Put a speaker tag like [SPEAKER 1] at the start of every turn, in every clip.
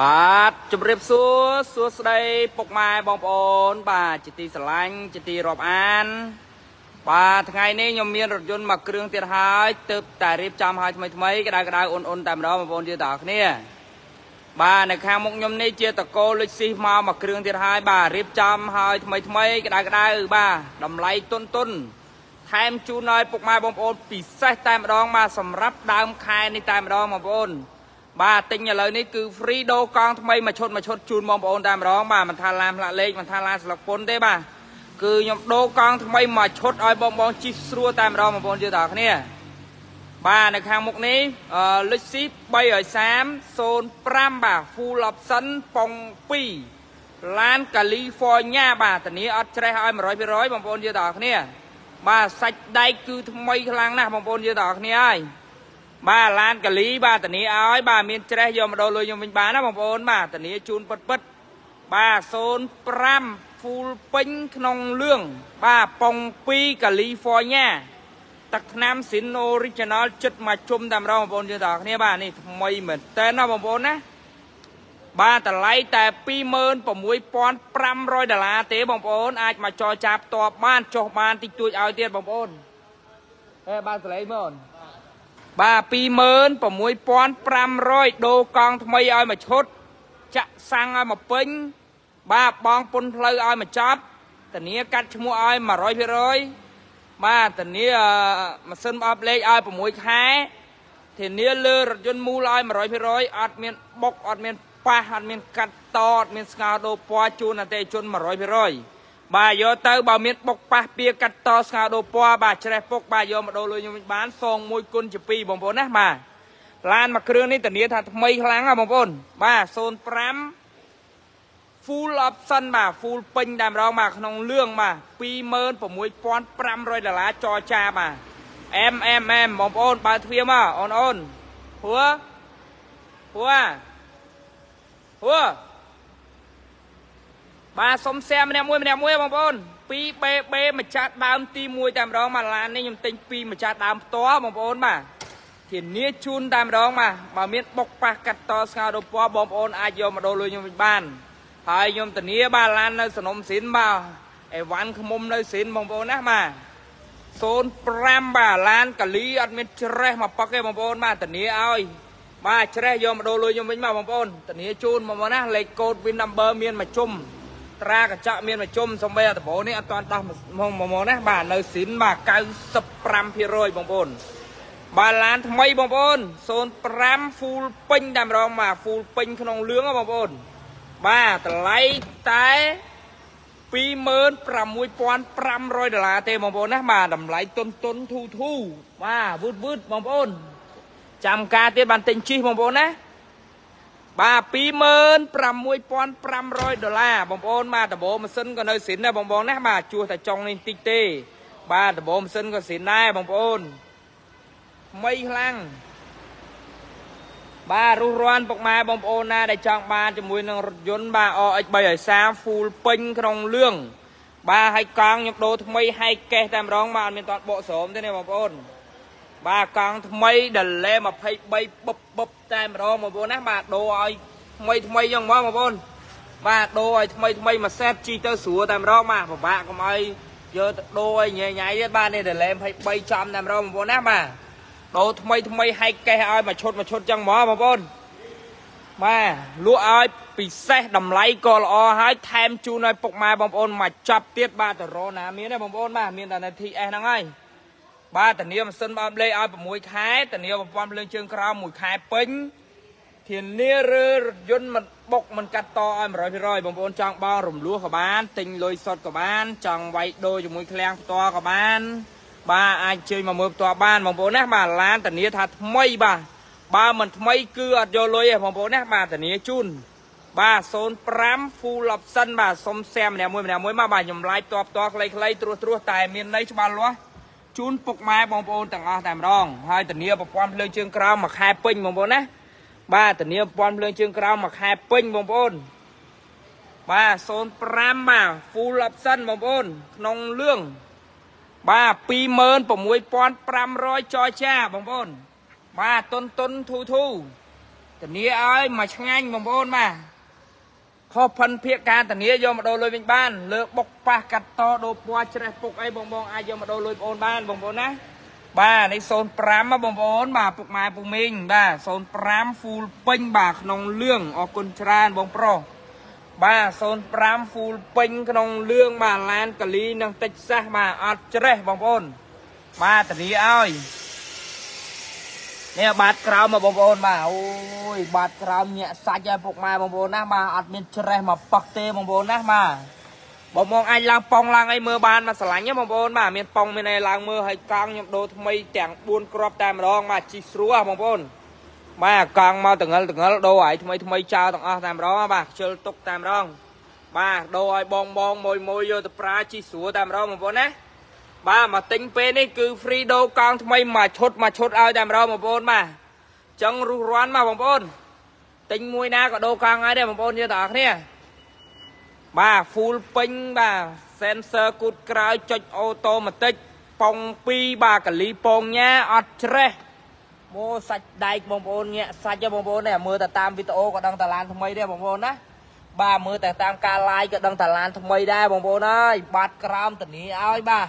[SPEAKER 1] បាទជម្រាបសួរសួស្តីពុកម៉ែបងប្អូន បាទជាទីស្រឡាញ់ជាទីរាប់អាន បាទថ្ងៃនេះខ្ញុំមានរថយន្តមួយគ្រឿងទៀតហើយទើបតែរៀបចំហើយថ្មីថ្មីក្តៅក្តៅអ៊ុនអ៊ុនតែម្ដងបងប្អូនយើងទាំងគ្នា បាទនៅខាងមុខខ្ញុំនេះជាតកោលុចស៊ីមកមួយគ្រឿងទៀតហើយបាទរៀបចំហើយថ្មីថ្មីក្តៅក្តៅបាទតម្លៃទុនទុនថែមជូនឲ្យពុកម៉ែបងប្អូនពិសេសតែម្ដងបាទសម្រាប់ដើមខែនេះតែម្ដងបងប្អូន បាទទិញឥឡូវនេះគឺ free ដូរកង់ថ្មីមួយឈុតមួយឈុតជូនបងប្អូនតែម្ដងបាទមិនថាឡានផ្លាកលេខមិនថាឡានស្លឹកពុនទេបាទគឺខ្ញុំដូរកង់ថ្មីមួយឈុតឲ្យបងបងជិះស្រួលតែម្ដងបងប្អូនយើងទាំងគ្នាបាទនៅខាងមុខនេះអឺលុចស៊ី330 05បាទ full option ប៉ុង2ឡាន California បាទធានាអត់ច្រេះឲ្យ100%បងប្អូនយើងទាំងគ្នាបាទសាច់ដែកគឺថ្មីខ្លាំងណាស់បងប្អូនយើងទាំងគ្នាហើយ បាទឡានកលីបាទធានាឲ្យបាទមានច្រេះយកមកដូរលុយខ្ញុំវិញបានណាបងប្អូនបាទធានាជូនពិតពិតបាទ05 full ពេញក្នុងលឿងបាទប៉ុង2 California ទឹកថ្នាំ Sin Original ចិត្តមកជុំតែម្ដងបងប្អូនយើងទាំងគ្នាបាទនេះថ្មីមែនតើណាបងប្អូនណាបាទតម្លៃតែ26500ដុល្លារទេបងប្អូនអាចមកចរចាផ្ទាល់បានចុះបានតិចតួចឲ្យទៀតបងប្អូនអេបាទសលេងមើល បាទ26500ដូរកង់ថ្មីឲ្យមកឈុតចាក់សាំងឲ្យមកពេញ បាទបងពុនផ្លូវឲ្យមកចប់ធានាកាត់ឈ្មោះឲ្យ100%បាទធានាម៉ាស៊ីនអប់លេខឲ្យ6ខែធានាលើរថយន្តមូលឲ្យ100%អត់មានបុកអត់មានប៉ះអត់មានកាត់តអត់មានស្ងោរដូរពណ៌ជូនអតិថិជន100% បាទយកទៅបើមានបុកប៉ះពៀកាត់តស្ងោរដូរពណ៌បាទច្រេះពុកបាទយកមកដូរលុយខ្ញុំវិញបានសងមួយគុណជា2បងប្អូនណាបាទឡានមួយគ្រឿងនេះធានាថាថ្មីខ្លាំងណាបងប្អូនបាទ05 full option បាទ full ពេញតែម្ដងបាទក្នុងលឿងបាទ26500ដុល្លារចរចាបាទ MMM បងប្អូនបើទ្វារមកអូនអូនហួរហួរហួរ បាទសុំសែម្នាក់មួយម្នាក់មួយបងប្អូន 2BB ម្ចាស់ដើមទី1តែម្ដងមកឡាននេះខ្ញុំទិញ2ម្ចាស់ដើមផ្ទាល់បងប្អូនបាទធានាជូនតែម្ដងបាទបើមានបុកប៉ះកាត់តស្ងោរពណ៌បងប្អូនអាចយកមកដូរលុយខ្ញុំវិញបានហើយខ្ញុំធានាបាទឡាននៅសនំស៊ីនបាទអេវ៉ាន់ខ្មុំនៅស៊ីនបងប្អូនណាបាទ05បាទឡានកលីអត់មានច្រេះមកប៉ុកទេបងប្អូនបាទធានាឲ្យបាទច្រេះយកមកដូរលុយខ្ញុំវិញមកបងប្អូនធានាជូនបងប្អូនណាលេខកូដ Win number មានមកជុំ ត្រាកញ្ចក់មានមកជុំសំបីអាដបោនេះអត់តាន់ដោះមកមកណាបាទនៅស៊ីនបាទ95%បងប្អូនបាទឡានថ្មីបងប្អូន05 full ពេញតែម្ដងបាទ full ពេញក្នុងលឿងបងប្អូនបាទតម្លៃតែ26500ដុល្លារទេបងប្អូនណាបាទតម្លៃទុនទុនធូធូបាទវឺតវឺតបងប្អូនចាំការទៀតបានទិញជីបងប្អូនណា បាទ26500ដុល្លារបងប្អូនបាទដបម៉ាស៊ីនក៏នៅស៊ីនដែរបងប្អូនណាបាទជួសតែចុងនេះតិចទេ បាទដបម៉ាស៊ីនក៏ស៊ីនដែរបងប្អូនថ្មីខ្លាំងបាទរុះរាន់ពុកម៉ែបងប្អូនណាដែលចង់បានជាមួយនឹងរថយន្តបាទ OX 330 full ពេញក្នុងលឿងបាទហើយកង់ខ្ញុំដូរថ្មីហើយកេះតែម្ដងបាទអត់មានតបកស្រោមទេណាបងប្អូន បាទកង់ថ្មី delay 23បឹបបឹបតែម្ដងបងប្អូនណាបាទដូរឲ្យថ្មីថ្មីចឹងមកបងប្អូនបាទដូរឲ្យថ្មីថ្មីមួយសេតជីទៅស្រួលតែម្ដងបាទពិបាកកុំឲ្យយកទៅដូរឲ្យញ៉ៃញ៉ៃទៀតបាទនេះ delay 23ចំតែម្ដងបងប្អូនណាបាទដូរថ្មីថ្មីហែកកេះឲ្យមួយឈុតមួយឈុតចឹងមកបងប្អូនបាទលក់ឲ្យពិសេសតម្លៃក៏ល្អហើយថែមជូនឲ្យពុកម៉ែបងប្អូនមកចាប់ទៀតបាទតរណាមានទេបងប្អូនបាទមានតែនៅ TS ហ្នឹងហើយ បាទធានាម៉ាស៊ីនបើលេខឲ្យ6ខែធានាប្រព័ន្ធភ្លើងជើងក្រោម1ខែពេញធានារើរថយន្តមិនបុកមិនកាត់តឲ្យ100%បងប្អូនចង់បោរំលោះក៏បានទិញលុយសុទ្ធក៏បាន ចង់វាយដូរជាមួយឃ្លាំងផ្ទាល់ក៏បាន បាទអាចជើញមកមើលផ្ទាល់បានបងប្អូនណាបាទឡានធានាថាថ្មីបាទបើមិនថ្មីគឺអត់យកលុយទេបងប្អូនណាបាទធានាជូនបាទ05 full option បាទសុំសែម្នាក់មួយម្នាក់មួយមកបាទខ្ញុំឡាយផ្ទាល់ផ្ទាល់ខ្លីៗត្រួសត្រួសតែមានន័យច្បាស់លាស់ ជូនពុកម៉ែបងប្អូនទាំងអស់តែម្ដងហើយធានាប្រព័ន្ធភ្លើងជើងក្រោមមួយខែពេញបងប្អូនណាបាទធានាប្រព័ន្ធភ្លើងជើងក្រោមមួយខែពេញបងប្អូនបាទ05បាទ full option បងប្អូន ក្នុងលឿងបាទ26500ចរចាបងប្អូន បាទតុនតុនធូធូធានាឲ្យមកឆ្ងាញ់បងប្អូនបាទ ខុសផិនភាកការធានាយកមកដូរលុយវិញបាន លើបុកប៉ះកាត់តដូរពណ៌ច្រេះពុកអីបងប្អូនអាចយកមកដូរលុយបងប្អូនបានបងប្អូនណាបាទនេះ05បងប្អូនបាទពុកម៉ែពុកមីងបាទ05 full ពេញបាទក្នុងលឿងអរគុណច្រើនបងប្រុសបាទ05 full ពេញក្នុងលឿងបាទឡានកលីនិងតិចសាសបាទអត់ច្រេះបងប្អូនបាទធានាឲ្យ នេះបាតក្រោមមកបងប្អូនបាទអូយបាតក្រោមញាក់សាច់ឲ្យពុកម៉ែបងប្អូនណាបាទអត់មានច្រេះមកប៉ោះទេបងប្អូនណាបាទបងប្អូនអាចឡើងប៉ងឡើងអីមើលបានមកស្រឡាញ់បងប្អូនបាទមានប៉ងមានអីឡើងមើលឲ្យកង់ខ្ញុំដូរថ្មីទាំង4គ្រាប់តែម្ដងបាទជីស្រួលបងប្អូនបាទកង់មកតងិលតងិលដូរឲ្យថ្មីថ្មីចោលទាំងអស់តែម្ដងបាទខ្ជិលទុកតែម្ដងបាទដូរឲ្យបងបងមួយមួយយកទៅប្រើជីស្រួលតែម្ដងបងប្អូនណា បាទមកទិញពេលនេះគឺ free ដូរកង់ថ្មីមួយឈុតមួយឈុតឲ្យតែម្ដងបងប្អូនបាទចឹងរុះរាន់មកបងប្អូនទិញមួយណាក៏ដូរកង់ហើយដែរបងប្អូនយើងទាំងអស់គ្នាបាទ full ពេញបាទ sensor គូតក្រោយចុចអូតូម៉ាទិកប៉ុង2បាទកលីពងញ៉ាអត់ច្រេះមកសាច់ដែកបងប្អូនញាក់សាច់ទេបងប្អូននេះមើលតែតាមវីដេអូក៏ដឹងតាឡានថ្មីដែរបងប្អូនណាបាទមើលតែតាមការ live ក៏ដឹងតាឡានថ្មីដែរបងប្អូនអើយបាត់ក្រោមធានាឲ្យបាទ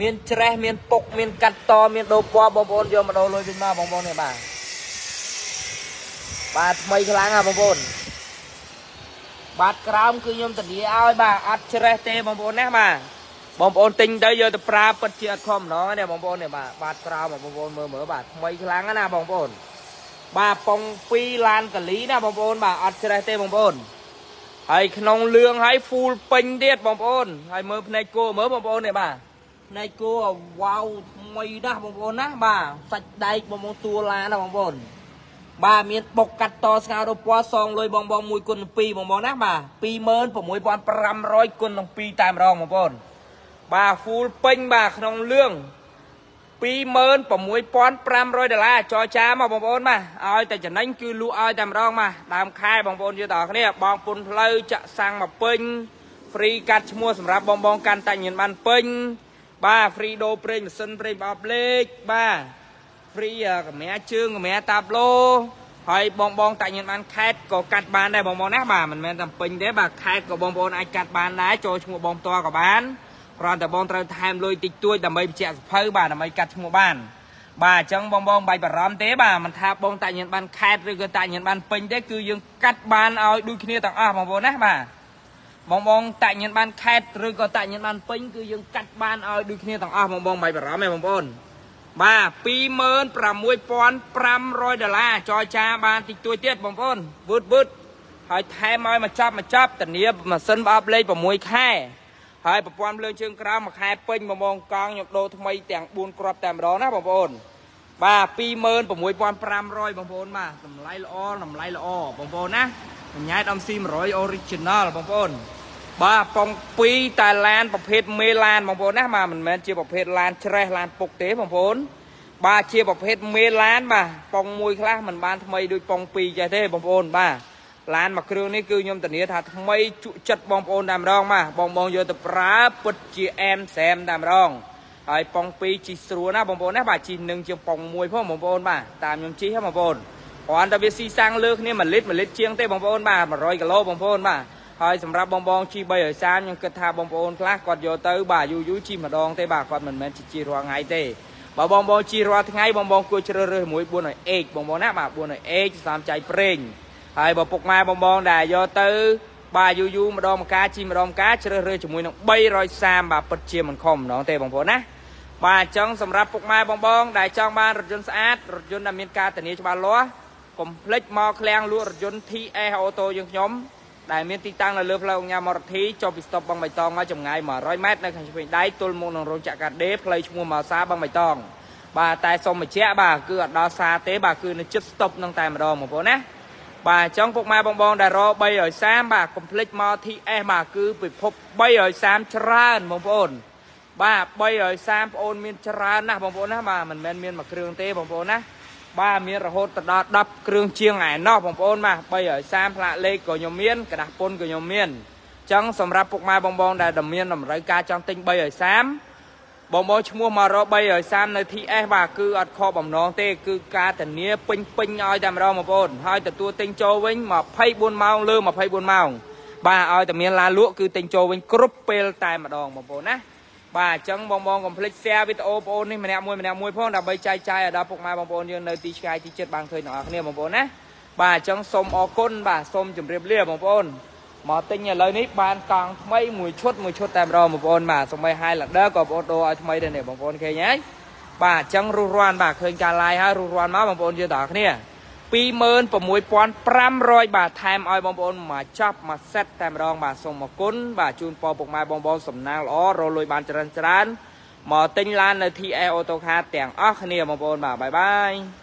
[SPEAKER 1] មានច្រេះមានពុកមានកាត់តមានដូរពណ៌បងប្អូនយកមកដូរលុយវិញមកបងប្អូននេះបាទបាទថ្មីខ្លាំងហ่ะបងប្អូនបាទក្រោមគឺខ្ញុំធានាឲ្យបាទអត់ច្រេះទេបងប្អូនណាបាទបងប្អូនទិញទៅយកទៅប្រើពិតជាអត់ខំម្ដងណាបងប្អូននេះបាទបាទក្រោមបងប្អូនមើលមើលបាទថ្មីខ្លាំងណាបងប្អូនបាទប៉ុង2ឡានកលីណាបងប្អូនបាទអត់ច្រេះទេបងប្អូនហើយក្នុងលឿងហើយ full ពេញទៀតបងប្អូនហើយមើលភ្នែកគោមើលបងប្អូននេះបាទ ភ្នែកគោវ៉ាវថ្មីណាស់បងប្អូនណាបាទសាច់ដែកបងប្អូនទួលឡាណាបងប្អូនបាទមានបុកកាត់តស្ងោររពណ៌សងលុយបងបង1គុណ2បងប្អូនណាបាទ26500គុណនឹង2តែម្ដងបងប្អូនបាទ full ពេញបាទក្នុងលឿង26500ដុល្លារចរចាមកបងប្អូនបាទឲ្យតែចំណេញគឺលក់ឲ្យតែម្ដងបាទដើមខែបងប្អូនយើងទាំងគ្នាបងពុនផ្លូវចាក់សាំងមកពេញ free កាត់ឈ្មោះសម្រាប់បងបងកាន់តាញញៀនបានពេញ បាទ free ដូរប្រេងម៉ាស៊ីនប្រេងបោបលេខបាទ free កម្រាជើងកម្រាតាប់ឡូហើយបងបងតាញញៀនបានខេតក៏កាត់បានដែរបងបងណាបាទមិនមែនតែពេញទេបាទខេតក៏បងប្អូនអាចកាត់បានដែរចូលឈ្មោះបងផ្ទាល់ក៏បានគ្រាន់តែបងត្រូវថែមលុយតិចតួចដើម្បីបញ្ជាក់សភៅបាទដើម្បីកាត់ឈ្មោះបានបាទអញ្ចឹងបងបងបាច់បារម្ភទេបាទមិនថាបងតាញញៀនបានខេតឬក៏តាញញៀនបានពេញទេគឺយើងកាត់បានឲ្យដូចគ្នាទាំងអស់បងប្អូនណាបាទ បងបងតាញញៀនបានខេតឬក៏តាញញៀនបានពេញគឺយើងកាត់បានឲ្យដូចគ្នាទាំងអស់បងបងបាច់បារម្ភទេបងប្អូនបាទ26500ដុល្លារចរចាបានតិចតួចទៀតបងប្អូនវឺតវឺតហើយថែមឲ្យមកចាប់មកចាប់ធានាម៉ាស៊ីនបោកលេខ6ខែហើយប្រព័ន្ធភ្លើងជើងក្រោមមួយខែពេញបងកង់ខ្ញុំដូរថ្មីទាំង4គ្រាប់តែម្ដងណាបងប្អូនបាទ26500បងប្អូនបាទតម្លៃល្អតម្លៃល្អបងប្អូនណាញ៉ែត MC 100 original បងប្អូន បាទប៉ុង2តែឡានប្រភេទមេឡានបងប្អូនណាបាទមិនមែនជាប្រភេទឡានច្រេះឡានពុកទេបងប្អូនបាទជាប្រភេទមេឡានបាទប៉ុងមួយខ្លះមិនបានថ្មីដូចប៉ុង2ចេះទេបងប្អូនបាទឡានមួយគ្រឿងនេះគឺខ្ញុំធានាថាថ្មីជក់ចិត្តបងប្អូនតែម្ដងបាទបងបងយកទៅប្រើពិតជាអែមសែមតែម្ដងហើយប៉ុង2ជីស្រួលណាបងប្អូនណាបាទជីនឹងជាងប៉ុង1ផងបងប្អូនបាទតាមខ្ញុំជីហ៎បងប្អូនគ្រាន់តែវាស៊ីសាំងលើគ្នា1លីត្រ1លីត្រជាងទេបងប្អូនបាទ100គីឡូបងប្អូនបាទ ហើយសម្រាប់បងបងជី3ឲ្យសានខ្ញុំគិតថាបងប្អូនខ្លះគាត់យកទៅបាទយូរយូរជីម្ដងទេបាទគាត់មិនមែនជីរាល់ថ្ងៃទេបើបងបងជីរាល់ថ្ងៃបងបងគួរជ្រើសរើសមួយ4ឲ្យ X បងប្អូនណាបាទ4ឲ្យ X តាមចៃប្រេងហើយបើពុកម៉ែបងបងដែលយកទៅបាទយូរយូរម្ដងម្កាជីម្ដងម្កាជ្រើសរើសជាមួយនឹង330បាទពិតជាមិនខំម្ដងទេបងប្អូនណាបាទអញ្ចឹងសម្រាប់ពុកម៉ែបងបងដែលចង់បានរថយន្តស្អាតរថយន្តដែលមានការធានាច្បាស់លាស់កុំភ្លេចមកឃ្លាំងលក់រថយន្ត TS អូតូយើងខ្ញុំ ដែលមានទីតាំងនៅលើផ្លូវអង្គាមរទ្ធីចុះពីស្តុបបឹងបៃតងមកចម្ងាយ100ម៉ែត្រនៅខាងឆ្វេងដៃទល់មុខនឹងរោងចក្រកាដេផ្លូវឈ្មោះម៉ៅសាបឹងបៃតងបាទតែសូមបញ្ជាក់បាទគឺអត់ដល់សាទេបាទគឺនៅជិតស្តុបនឹងតែម្ដងបងប្អូនណាបាទអញ្ចឹងពុកម៉ែបងបងដែលរ330បាទកុំភ្លេចមក TS បាទគឺពិភព330ច្រើនបងប្អូនបាទ330បងប្អូនមានច្រើនណាស់បងប្អូនណាបាទមិនមែនមានមួយគ្រឿងទេបងប្អូនណា បាទមានរហូតទៅដល់10គ្រឿងជាងឯណោះបងប្អូនបាទ330ផ្លាកលេខក៏ខ្ញុំមានกระดาษពុនក៏ខ្ញុំមានអញ្ចឹងសម្រាប់ពុកម៉ែបងបងដែលមានតម្រូវការចង់ទិញ330 បងបងឈ្មោះមករក330នៅ TS បាទគឺអត់ខកបំណងទេ គឺការធានាពេញពេញឲ្យតែម្ដងបងប្អូនហើយទទួលទិញចូលវិញ24ម៉ោងលើ24ម៉ោងបាទឲ្យតែមានឡានលក់គឺទិញចូលវិញគ្រប់ពេលតែម្ដងបងប្អូនណា បាទអញ្ចឹងបងបងកុំភ្លេច share វីដេអូបងប្អូននេះម្នាក់មួយម្នាក់មួយផងដើម្បីចែកចាយឲ្យដល់ពុកម៉ែបងប្អូនយើងនៅទីឆ្ងាយទីជិតបានឃើញទាំងអស់គ្នាបងប្អូនណាបាទអញ្ចឹងសូមអរគុណបាទសូមជម្រាបលាបងប្អូនមកទិញឥឡូវនេះបានកង់ថ្មីមួយឈុតមួយឈុតតែម្ដងបងប្អូនបាទសូម្បី Highlander ក៏បងប្អូនដូរឲ្យថ្មីដែរនេះបងប្អូនឃើញហើយបាទអញ្ចឹងរុះរាន់បាទឃើញការ live ហើយរុះរាន់មកបងប្អូនយើងទាំងអស់គ្នា 26500បាទថែមឲ្យបងប្អូនមកចាប់មកសេតតែម្ដងបាទសូមអរគុណបាទជូនពរពុកម៉ែបងប្អូនសំណាងល្អរលួយបានច្រើនច្រើនមកទិញឡាននៅ TS Auto Car ទាំងអស់គ្នាបងប្អូនបាទបាយបាយ